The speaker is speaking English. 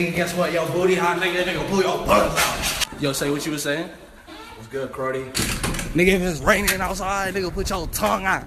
Guess what, yo, booty hot nigga, nigga, pull your butt out. Yo, say what you was saying? What's good, Crody? Nigga, if it's raining outside, nigga, put your tongue out.